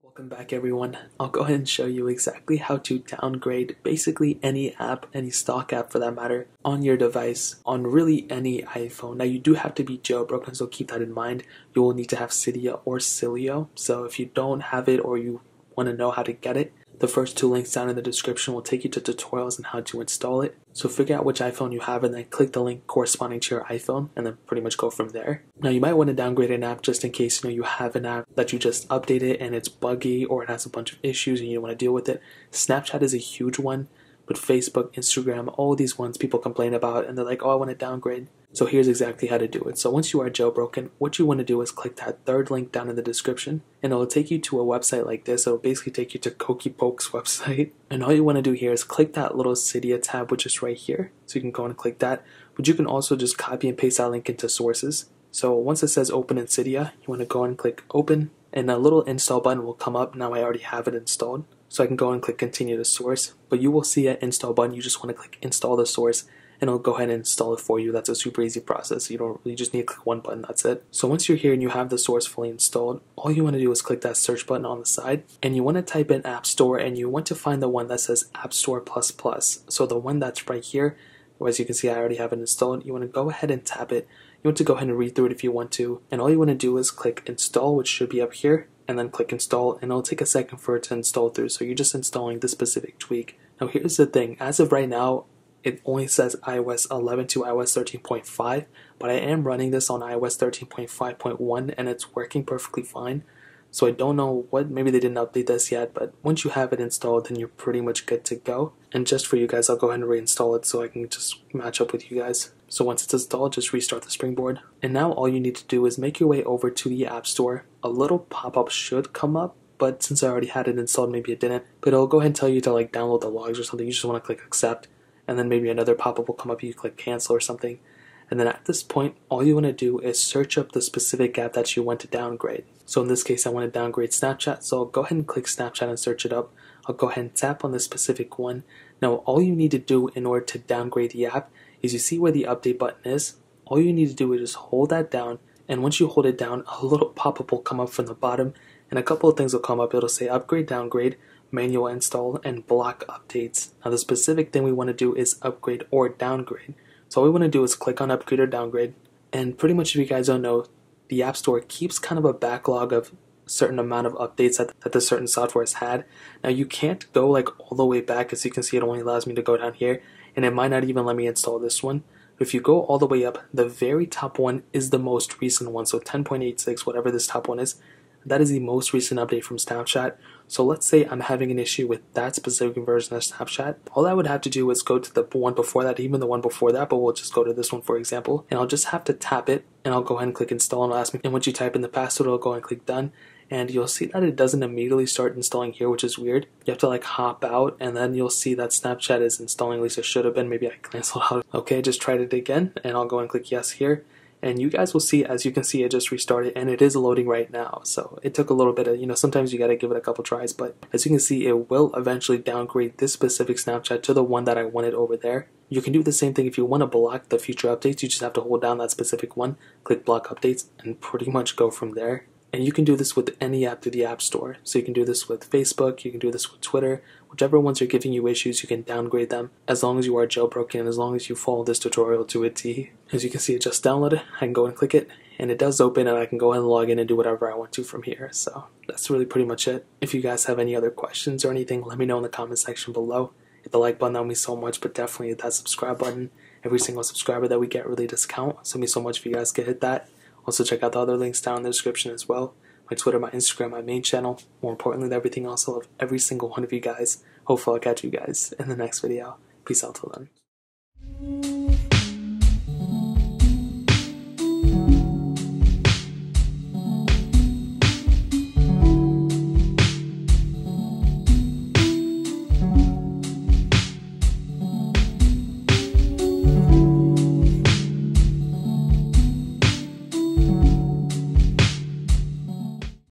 Welcome back everyone. I'll go ahead and show you exactly how to downgrade basically any app, any stock app for that matter, on your device, on really any iPhone. Now you do have to be jailbroken, so keep that in mind. You will need to have Cydia or Sileo. So if you don't have it or you want to know how to get it, the first two links down in the description will take you to tutorials on how to install it. So figure out which iPhone you have and then click the link corresponding to your iPhone and then pretty much go from there. Now you might want to downgrade an app just in case you know you have an app that you just updated and it's buggy or it has a bunch of issues and you don't want to deal with it. Snapchat is a huge one, but Facebook, Instagram, all these ones people complain about and they're like, oh, I want to downgrade. So here's exactly how to do it. So once you are jailbroken, what you want to do is click that third link down in the description and it'll take you to a website like this. It'll basically take you to Poke's website. And all you want to do here is click that little Cydia tab, which is right here. So you can go and click that. But you can also just copy and paste that link into sources. So once it says open in Cydia, you want to go and click open and a little install button will come up. Now I already have it installed. So I can go and click continue the source, but you will see an install button. You just want to click install the source and it'll go ahead and install it for you. That's a super easy process. You don't you just need to click one button, that's it. So once you're here and you have the source fully installed, all you want to do is click that search button on the side and you want to type in App Store and you want to find the one that says App Store plus plus. So the one that's right here, as you can see I already have it installed, you want to go ahead and tap it. You want to go ahead and read through it if you want to. And all you want to do is click install, which should be up here, and then click install and it'll take a second for it to install through. So you're just installing the specific tweak. Now here's the thing, as of right now, it only says iOS 11 to iOS 13.5, but I am running this on iOS 13.5.1 and it's working perfectly fine. So I don't know what, maybe they didn't update this yet, but once you have it installed, then you're pretty much good to go. And just for you guys, I'll go ahead and reinstall it so I can just match up with you guys. So once it's installed, just restart the springboard. And now all you need to do is make your way over to the App Store. A little pop-up should come up, but since I already had it installed, maybe it didn't. But it'll go ahead and tell you to like download the logs or something. You just want to click accept and then maybe another pop-up will come up you click cancel or something and then at this point all you want to do is search up the specific app that you want to downgrade. So in this case I want to downgrade Snapchat. So I'll go ahead and click Snapchat and search it up. I'll go ahead and tap on the specific one. Now all you need to do in order to downgrade the app is you see where the update button is. All you need to do is just hold that down. And once you hold it down a little pop-up will come up from the bottom. And a couple of things will come up. It'll say upgrade downgrade manual install, and block updates. Now the specific thing we want to do is upgrade or downgrade. So all we want to do is click on upgrade or downgrade, and pretty much if you guys don't know, the App Store keeps kind of a backlog of certain amount of updates that, that the certain software has had. Now you can't go like all the way back as you can see it only allows me to go down here and it might not even let me install this one. If you go all the way up, the very top one is the most recent one. So 10.86, whatever this top one is, that is the most recent update from Snapchat. So let's say I'm having an issue with that specific version of Snapchat. All I would have to do is go to the one before that, even the one before that, but we'll just go to this one for example. And I'll just have to tap it and I'll go ahead and click install and it'll ask me. And once you type in the password, it'll go and click done. And you'll see that it doesn't immediately start installing here, which is weird. You have to like hop out and then you'll see that Snapchat is installing, at least it should have been. Maybe I canceled out. Okay, just tried it again and I'll go and click yes here and you guys will see as you can see it just restarted and it is loading right now. So it took a little bit of you know sometimes you got to give it a couple tries but as you can see it will eventually downgrade this specific snapchat to the one that i wanted over there. You can do the same thing if you want to block the future updates you just have to hold down that specific one click block updates and pretty much go from there and you can do this with any app through the App Store. So you can do this with Facebook, you can do this with Twitter, whichever ones are giving you issues, you can downgrade them as long as you are jailbroken and as long as you follow this tutorial to a T. As you can see, it just downloaded. I can go and click it, and it does open, and I can go ahead and log in and do whatever I want to from here. So that's really pretty much it. If you guys have any other questions or anything, let me know in the comment section below. Hit the like button, that would mean so much, but definitely hit that subscribe button. Every single subscriber that we get really discount. so it means so much if you guys could hit that. Also, check out the other links down in the description as well my Twitter, my Instagram, my main channel. More importantly than everything else, I love every single one of you guys. Hopefully, I'll catch you guys in the next video. Peace out till then.